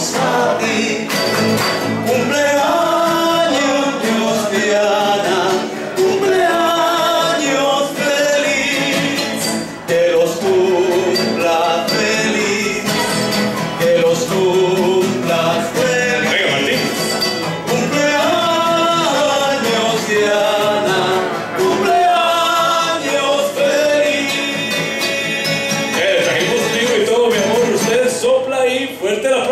A ti, cumpleaños Diana, cumpleaños feliz, que los cumpla feliz, que los cumpla feliz, cumpleaños Diana, cumpleaños feliz. Eh, trajimos un y todo, mi amor, usted sopla ahí, fuerte la